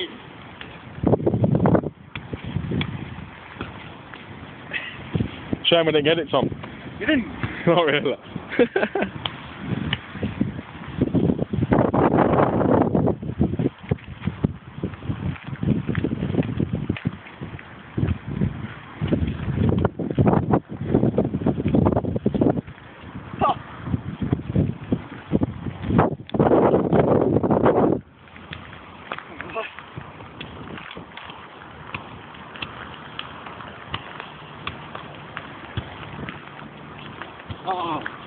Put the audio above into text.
Hey. Shame we didn't get it, Tom. You didn't? Not really. Oh.